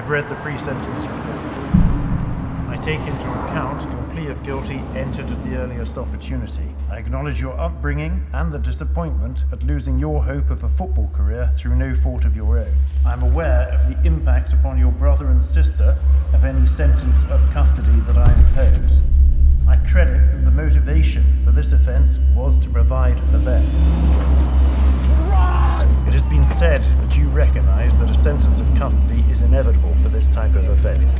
I've read the pre-sentence report. I take into account your plea of guilty entered at the earliest opportunity. I acknowledge your upbringing and the disappointment at losing your hope of a football career through no fault of your own. I'm aware of the impact upon your brother and sister of any sentence of custody that I impose. I credit that the motivation for this offence was to provide for them. It has been said that you recognize that a sentence of custody is inevitable for this type of offence.